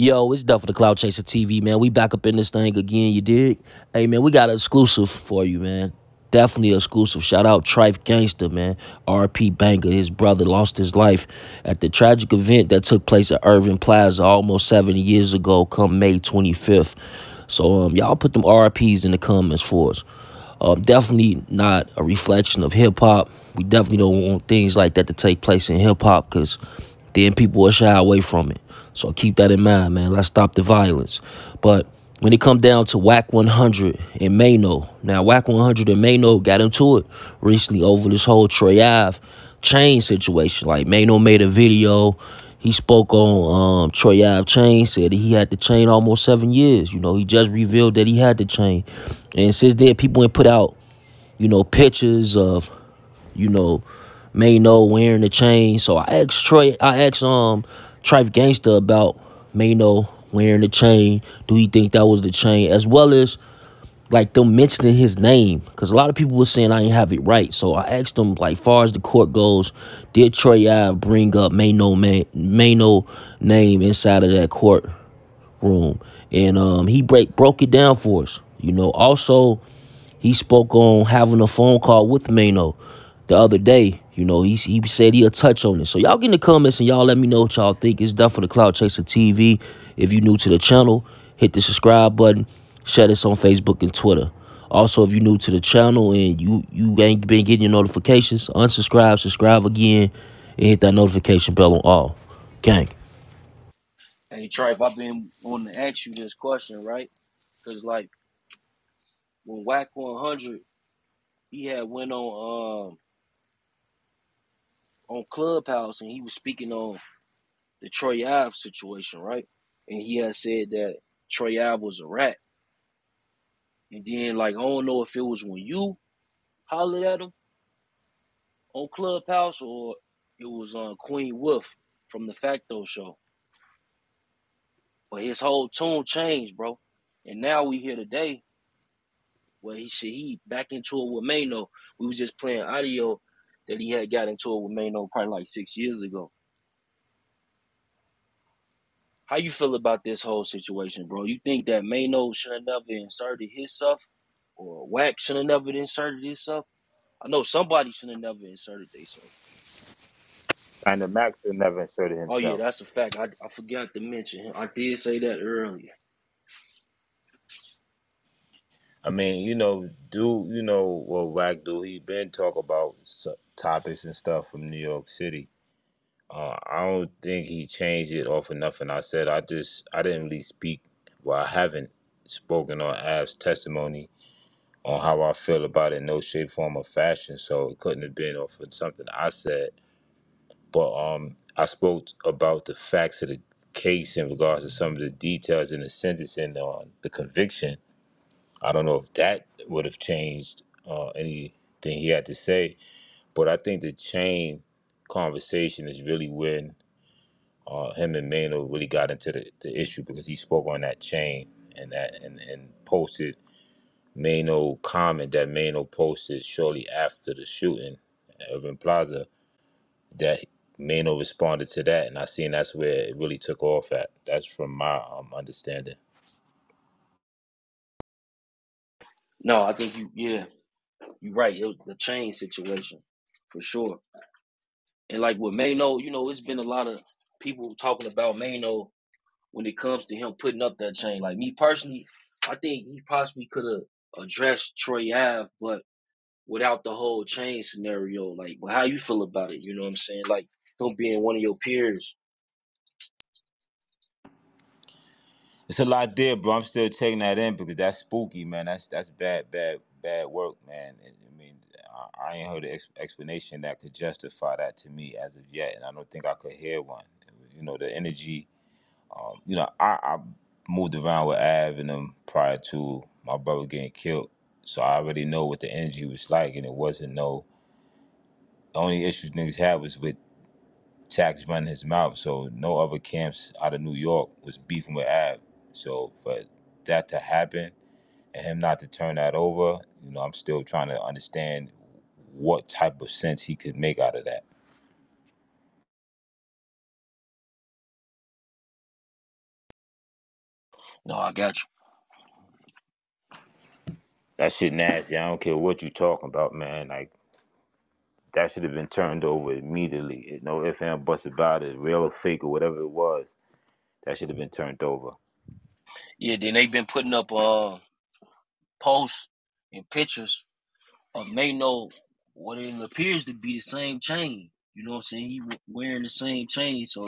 Yo, it's Duff for the Clout Chaser TV, man. We back up in this thing again, you dig? Hey, man, we got an exclusive for you, man. Definitely exclusive. Shout out Trife Gangsta, man. RP Banger, his brother lost his life at the tragic event that took place at Irving Plaza almost 70 years ago, come May 25th. So, um, y'all put them RPs in the comments for us. Um, definitely not a reflection of hip hop. We definitely don't want things like that to take place in hip hop because then people will shy away from it. So keep that in mind, man. Let's stop the violence. But when it come down to Wack 100 and Maino, now Wack 100 and Maino got into it recently over this whole Troy Ave chain situation. Like Maino made a video. He spoke on um, Troy Ave chain, said he had the chain almost seven years. You know, he just revealed that he had the chain. And since then, people have put out, you know, pictures of, you know, Maino wearing the chain. So I asked Troy, I asked um Trife Gangsta about Maino wearing the chain. Do he think that was the chain? As well as like them mentioning his name. Because a lot of people were saying I didn't have it right. So I asked them, like, far as the court goes, did Troy Ave bring up Maino, Maino name inside of that court room? And um, he break broke it down for us. You know, also he spoke on having a phone call with Maino the other day. You know, he, he said he'll touch on it. So y'all get in the comments and y'all let me know what y'all think. It's done for the Clout Chaser TV. If you're new to the channel, hit the subscribe button. Share this on Facebook and Twitter. Also, if you're new to the channel and you, you ain't been getting your notifications, unsubscribe, subscribe again, and hit that notification bell on all. Gang. Hey, Trife, I've been wanting to ask you this question, right? Because, like, when Wack 100, he had went on um on Clubhouse and he was speaking on the Troy Ave situation, right? And he had said that Troy Ave was a rat. And then, like, I don't know if it was when you hollered at him on Clubhouse or it was on Queen Wolf from the Facto show. But his whole tune changed, bro. And now we here today where he said he back into it with Maino. We was just playing audio that he had got into it with Maino probably like six years ago. How you feel about this whole situation, bro? You think that Maino should have never inserted his stuff, or Wack should have never inserted his stuff? I know somebody should have never inserted their stuff. And the Max should never inserted himself. Oh yeah, that's a fact. I, I forgot to mention him. I did say that earlier. I mean, you know, do you know what Wack do? He been talk about topics and stuff from New York City. Uh, I don't think he changed it off of nothing. I said I just I didn't really speak. Well, I haven't spoken on Av's testimony on how I feel about it in no shape, form, or fashion. So it couldn't have been off of something I said. But um, I spoke about the facts of the case in regards to some of the details in the sentencing on the conviction. I don't know if that would have changed uh, anything he had to say, but I think the chain conversation is really when uh, him and Maino really got into the, the issue because he spoke on that chain and that and, and posted Maino comment that Maino posted shortly after the shooting at Irving Plaza that Maino responded to that and I seen that's where it really took off at. That's from my um, understanding. No, I think you yeah, you're right. It was the chain situation for sure. And like with Maino, you know, it's been a lot of people talking about Maino when it comes to him putting up that chain. Like me personally, I think he possibly could have addressed Troy Ave, but without the whole chain scenario. Like, how you feel about it? You know what I'm saying? Like him being one of your peers. It's a lot there, bro. I'm still taking that in because that's spooky, man. That's that's bad, bad, bad work, man. And, I mean, I, I ain't heard an ex- explanation that could justify that to me as of yet, and I don't think I could hear one. You know, the energy. Um, you know, I, I moved around with Av and them prior to my brother getting killed, so I already know what the energy was like, and it wasn't no. The only issues niggas had was with Tax running his mouth, so no other camps out of New York was beefing with Av. So for that to happen and him not to turn that over, you know, I'm still trying to understand what type of sense he could make out of that. No, I got you. That shit nasty. I don't care what you talking about, man. Like that should have been turned over immediately. No ifs and buts about it, real or fake or whatever it was. That should have been turned over. Yeah, then they've been putting up uh posts and pictures of Maino what it appears to be the same chain. You know what I'm saying? He wearing the same chain. So,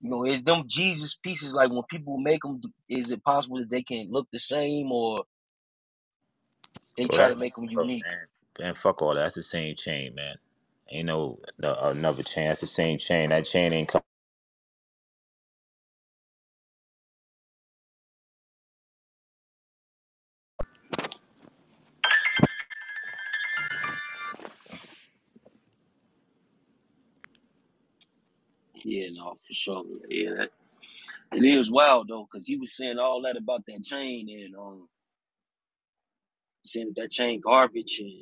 you know, is them Jesus pieces like when people make them, is it possible that they can look the same or they Well, try to make them unique? man. Man, fuck all that. That's the same chain, man. Ain't no, no another chain. That's the same chain. That chain ain't come. Yeah, no, for sure. Yeah, that, it is wild though, because he was saying all that about that chain and um saying that chain garbage and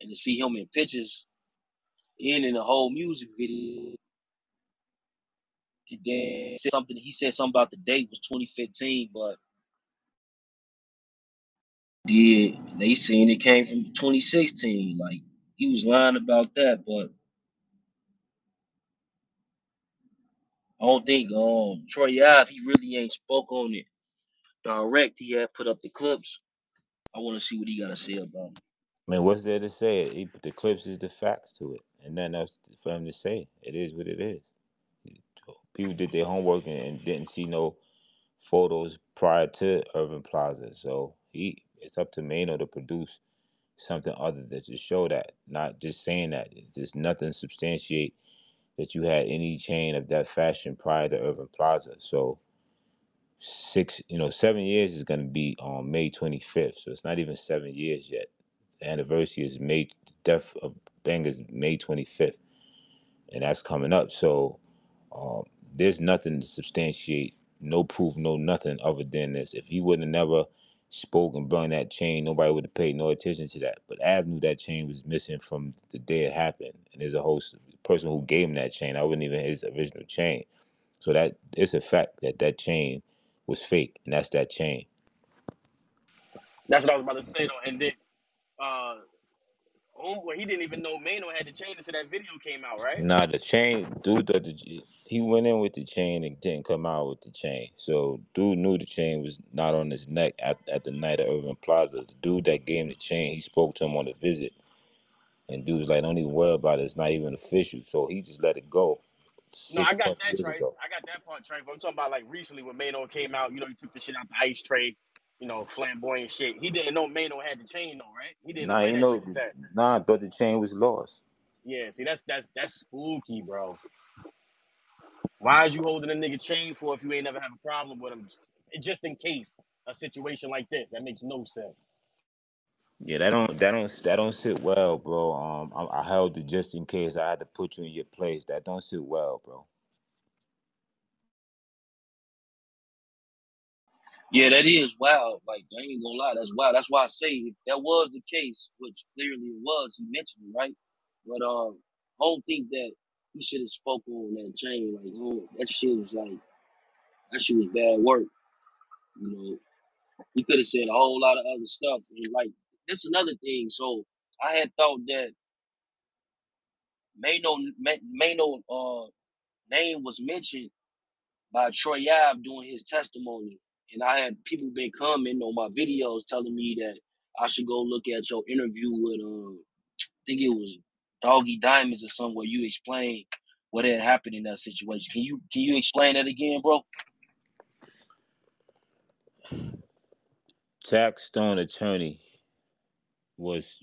and to see him in pictures and in the whole music video. He then said something. He said something about the date was 2015, but did they saying it came from 2016? Like he was lying about that, but I don't think um Troy Ave he really ain't spoke on it direct. He had put up the clips. I want to see what he got to say about it. Man, what's there to say? He the clips is the facts to it, and nothing else for him to say. It is what it is. People did their homework and, and didn't see no photos prior to Irving Plaza, so he it's up to Maino to produce something other than to show that, not just saying that. There's nothing substantiate that you had any chain of that fashion prior to Irving Plaza. So six, you know, seven years is gonna be on May 25th. So it's not even seven years yet. The anniversary is May the death of Bang is May 25th, and that's coming up. So um, there's nothing to substantiate, no proof, no nothing other than this. If he wouldn't have never spoke and burned that chain, nobody would have paid no attention to that. But Av knew that chain was missing from the day it happened, and there's a host person who gave him that chain. I wasn't even his original chain. So that it's a fact that that chain was fake, and that's that chain. That's what I was about to say though. And then uh homeboy, he didn't even know Maino had the chain until that video came out, right? Nah, the chain, dude, thought the, he went in with the chain and didn't come out with the chain. So, dude knew the chain was not on his neck at, at the night of Irving Plaza. The dude that gave him the chain, he spoke to him on a visit, and dudes like, "Don't even worry about it. It's not even official." So he just let it go No, I got that Trey. ago. I got that part Trey. But I'm talking about like recently when Maino came out, you know, he took the shit out the ice tray, you know, flamboyant shit. He didn't know Maino had the chain though, right? He didn't know Nah, where you that know, was at. nah, I thought the chain was lost. Yeah, see that's that's that's spooky, bro. Why is you holding a nigga chain for if you ain't never have a problem with him? Just in case a situation like this. That makes no sense. Yeah, that don't that don't that don't sit well, bro. Um, I, I held it just in case I had to put you in your place. That don't sit well, bro. Yeah, that is wild. Like I ain't gonna lie, that's wild. That's why I say if that was the case, which clearly it was, he mentioned it, right? But um, I don't think that he should have spoken on that chain. Like, oh, that shit was like that shit was bad work. You know, he could have said a whole lot of other stuff. And like, this another thing. So I had thought that Maino Maino uh name was mentioned by Troy Ave doing his testimony. And I had people been coming on my videos telling me that I should go look at your interview with um I think it was Doggy Diamonds or somewhere you explained what had happened in that situation. Can you can you explain that again, bro? Tax Stone attorney was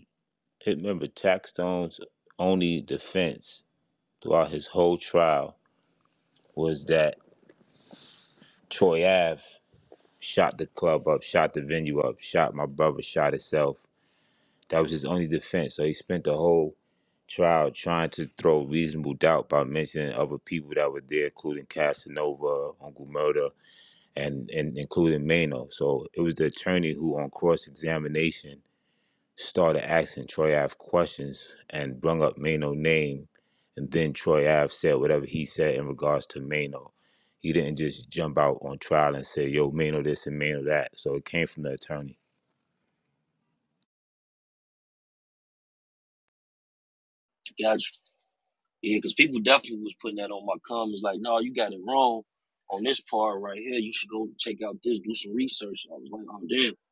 remember Tax Stone's only defense throughout his whole trial was that Troy Ave shot the club up, shot the venue up, shot my brother, shot himself. That was his only defense. So he spent the whole trial trying to throw reasonable doubt by mentioning other people that were there, including Casanova, Uncle Murder, and, and including Maino. So it was the attorney who, on cross examination, started asking Troy Ave questions and brung up Maino's name. And then Troy Ave said whatever he said in regards to Maino. he didn't just jump out on trial and say, "Yo, Maino this and Maino that." So it came from the attorney. Gotcha. Yeah, because people definitely was putting that on my comments, like, no, you got it wrong on this part right here. You should go check out this, do some research. I was like, oh damn.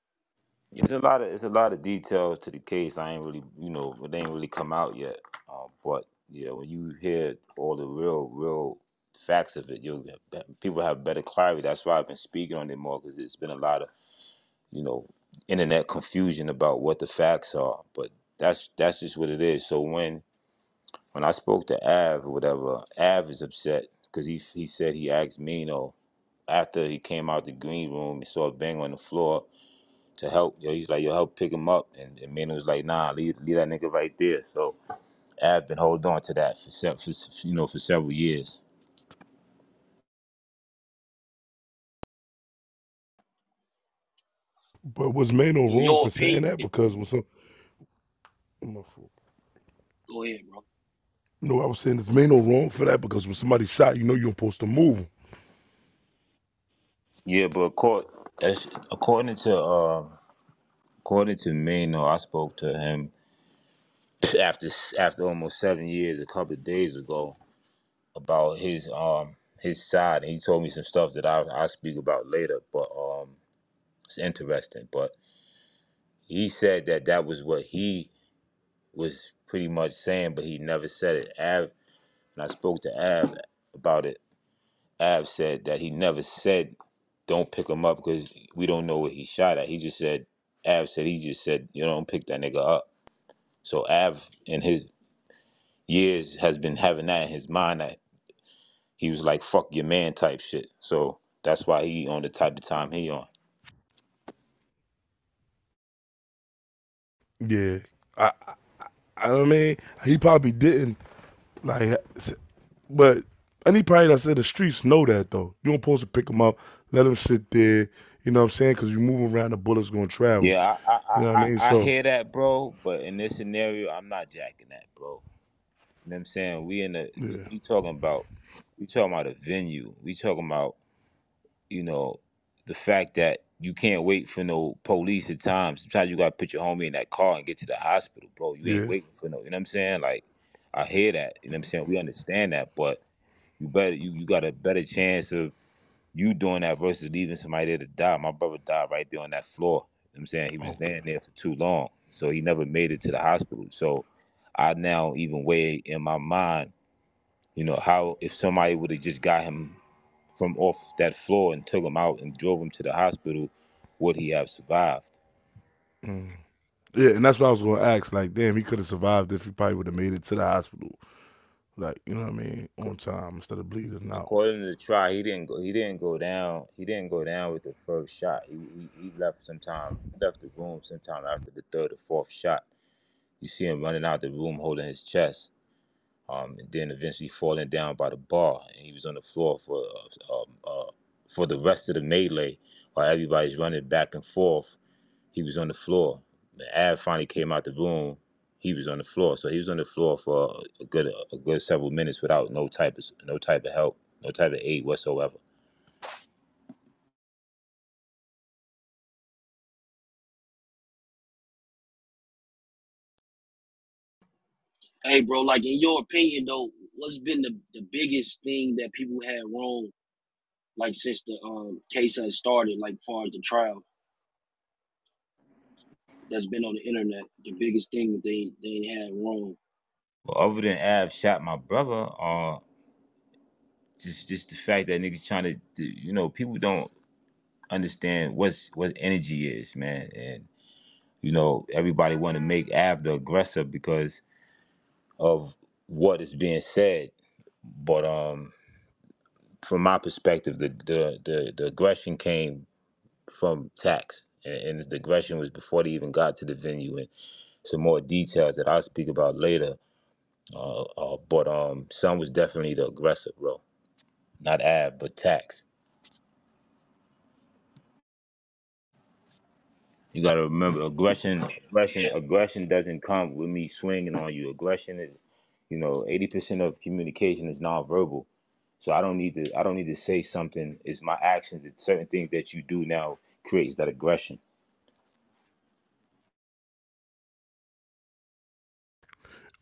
It's a lot of it's a lot of details to the case. I ain't really, you know, it ain't really come out yet. Um, but yeah, when you hear all the real, real facts of it, you'll get- people have better clarity. That's why I've been speaking on it more because it's been a lot of, you know, internet confusion about what the facts are. But that's that's just what it is. So when when I spoke to Av or whatever, Av is upset because he he said he asked Maino after he came out the green room and saw a Bang on the floor to help. Yo, he's like, yo, help pick him up. And, and Maino was like, nah, leave, leave that nigga right there. So I've been holding on to that for, se- for you know for several years. But was Maino wrong your for saying opinion, that? Because when some, oh, my fault. go ahead, bro. no, I was saying is Maino wrong for that because when somebody shot, you know you're supposed to move 'em. Yeah, but according, according to um according to Maino, I spoke to him after after almost seven years, a couple of days ago, about his um his side, and he told me some stuff that I I speak about later. But um, it's interesting. But he said that that was what he was pretty much saying, but he never said it. Av, and I spoke to Av about it. Av said that he never said don't pick him up because we don't know what he shot at. He just said Av said he just said you don't pick that nigga up. So Av in his years has been having that in his mind that he was like fuck your man type shit. So that's why he on the type of time he on. Yeah, I, I, I mean, he probably didn't like, but any probably that's in the streets know that though. You don't supposed to pick them up, let them sit there. You know what I'm saying? Because you move around, the bullet's gonna travel. Yeah, I I, You know I I, mean? So hear that, bro. But in this scenario, I'm not jacking that, bro. You know what I'm saying? We in the we, yeah, we talking about we talking about a venue. We talking about you know the fact that you can't wait for no police at times. Sometimes you gotta put your homie in that car and get to the hospital, bro. You ain't yeah, waiting for no. You know what I'm saying? Like I hear that. You know what I'm saying? We understand that, but you better you you got a better chance of you doing that versus leaving somebody there to die. My brother died right there on that floor. You know I'm saying? He was laying there for too long. So he never made it to the hospital. So I now even weigh in my mind, you know, how if somebody would have just got him from off that floor and took him out and drove him to the hospital, would he have survived? mm. yeah, and that's what I was gonna ask. Like, damn, he could have survived if he probably would have made it to the hospital. Like, you know what I mean, on time instead of bleeding out. According to the trial, he didn't go. He didn't go down. He didn't go down with the first shot. He he, he left sometime. Left the room sometime after the third or fourth shot. You see him running out the room holding his chest. um, and then eventually falling down by the bar, and he was on the floor for uh, um, uh, for the rest of the melee while everybody's running back and forth. He was on the floor. When Av finally came out the room. He was on the floor, so he was on the floor for a good a good several minutes without no type of no type of help, no type of aid whatsoever. Hey, bro, like in your opinion though, what's been the, the biggest thing that people had wrong, like since the um case has started, like far as the trial that's been on the internet, the biggest thing that they they had wrong. But other than Av shot my brother, uh, just just the fact that niggas trying to, you know, people don't understand what's what energy is, man, and you know, everybody want to make Av the aggressor because of what is being said. But um, from my perspective, the the the, the aggression came from tax, and, and the aggression was before they even got to the venue, and some more details that I'll speak about later. Uh, uh, but um, Son was definitely the aggressor, bro. Not Av, but tax. You gotta remember, aggression, aggression, aggression doesn't come with me swinging on you. Aggression is, you know, eighty percent of communication is nonverbal. So I don't need to I don't need to say something. It's my actions. It's certain things that you do now creates that aggression.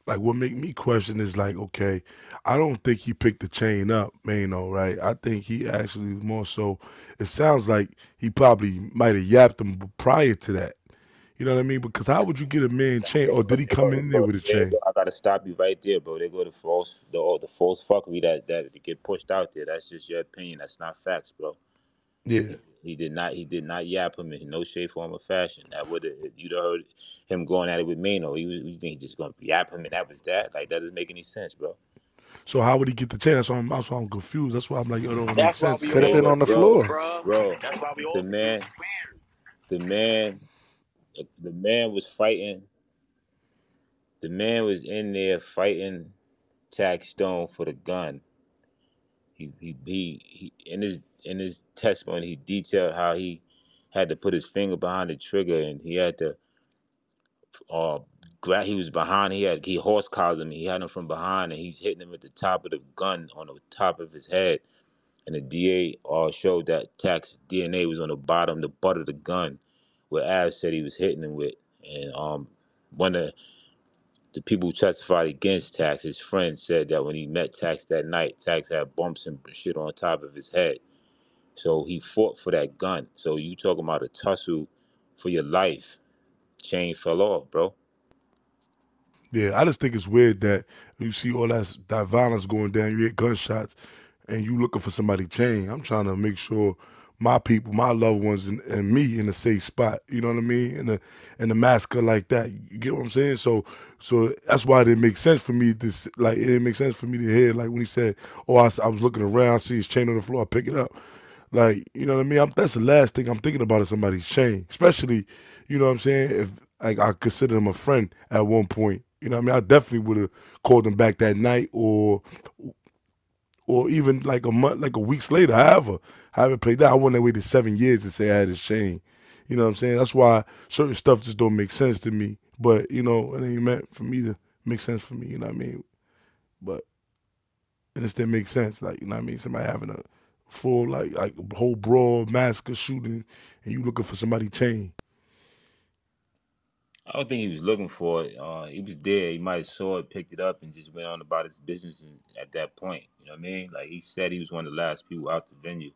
like what make me question is like, okay, I don't think he picked the chain up, Maino, right? I think he actually more so. It sounds like he probably might have yapped him prior to that. You know what I mean? Because how would you get a man chain, or did he come in there with a chain? I gotta stop you right there, bro. They go to false the oh, the false fuckery that that get pushed out there. That's just your opinion. That's not facts, bro. Yeah, He did not. He did not yap him in no shape, form, or fashion. That would have you'd have heard him going at it with Maino. He was. You think he just gonna yap him and that was that? Like that doesn't make any sense, bro. So how would he get the chance? That's why I'm, that's why I'm confused. That's why I'm like, yo, it don't make That's why sense. Could have been on the Bro, floor. bro. Bro, That's why we all the think man, the man, the man was fighting. The man was in there fighting Tax Stone for the gun. He he he, he in his in his testimony he detailed how he had to put his finger behind the trigger and he had to uh grab he was behind he had he horse collared him he had him from behind and he's hitting him at the top of the gun on the top of his head. And the DA uh showed that tax DNA was on the bottom the butt of the gun where Av said he was hitting him with. And um one of the people who testified against Tax, his friend said that when he met Tax that night, Tax had bumps and shit on top of his head. So he fought for that gun. So you talking about a tussle for your life. Chain fell off, bro. Yeah, I just think it's weird that you see all that that violence going down. You hear gunshots, and you looking for somebody chain. I'm trying to make sure my people, my loved ones, and, and me in a safe spot. You know what I mean? In the in massacre like that. You get what I'm saying? So so that's why it didn't make sense for me to s- like it didn't make sense for me to hear like when he said, "Oh, I was looking around, I see his chain on the floor, I pick it up." Like you know what I mean? I'm, that's the last thing I'm thinking about is somebody's chain, especially you know what I'm saying. If like I consider him a friend at one point, you know what I mean. I definitely would have called him back that night, or or even like a month, like a weeks later. However, haven't played that. I wouldn't have waited seven years to say I had his chain. You know what I'm saying? That's why certain stuff just don't make sense to me. But you know, it ain't meant for me to make sense for me. You know what I mean? But it just didn't make sense. Like you know what I mean? Somebody having a full like like whole brawl, massacre, shooting, and you looking for somebody chain. I don't think he was looking for it. Uh, he was there. He might have saw it, picked it up, and just went on about his business. And at that point, you know what I mean? Like he said, he was one of the last people out the venue.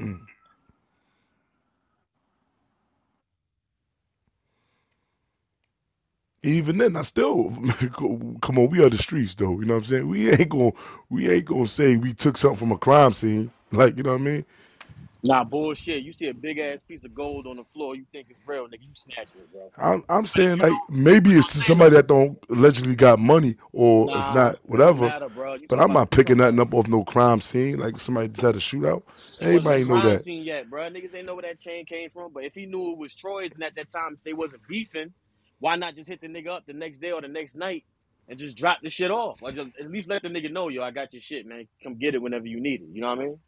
Mm. Even then, I still come on. We are the streets, though. You know what I'm saying? We ain't gonna we ain't gonna say we took something from a crime scene. Like you know what I mean? Nah, bullshit. You see a big ass piece of gold on the floor, you think it's real, nigga. You snatch it, bro. I'm I'm saying like maybe it's somebody that don't allegedly got money or it's Nah, not don't whatever. matter, But I'm not picking nothing up off no crime scene. Like somebody just had a shootout. Everybody know that. scene yet, bro. Niggas ain't know where that chain came from. But if he knew it was Troy's and at that time if they wasn't beefing, why not just hit the nigga up the next day or the next night and just drop the shit off? Or just at least let the nigga know, yo, I got your shit, man. Come get it whenever you need it. You know what I mean?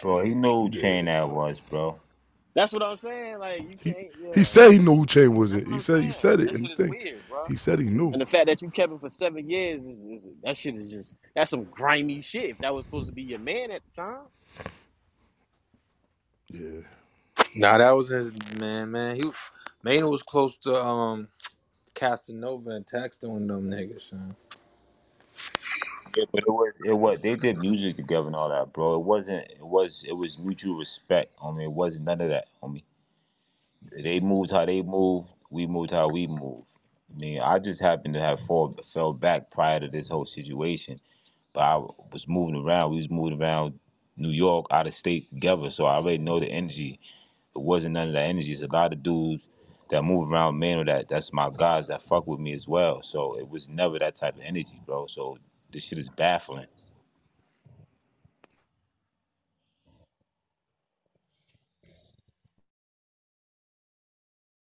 Bro, he knew who Yeah. chain that was, bro. That's what I'm saying. Like you He can't. Yeah. he said he knew who chain was it. He I'm said he said it That in the thing. weird, bro. He said he knew. And the fact that you kept it for seven years is, is that shit is just that's some grimy shit. If that was supposed to be your man at the time, Yeah. Nah, that was his man, man. He Maino was close to um Casanova and Tax Stone and them niggas, son. Yeah, but it was it was they did music together and all that, bro. It wasn't it was it was mutual respect. I mean, it wasn't none of that, homie. They moved how they moved, we moved how we moved. I mean, I just happened to have fall fell back prior to this whole situation, but I was moving around. We was moving around New York, out of state together, so I already know the energy. It wasn't none of that energy. It's a lot of dudes that move around, man, or that that's my guys that fuck with me as well. So it was never that type of energy, bro. So this shit is baffling.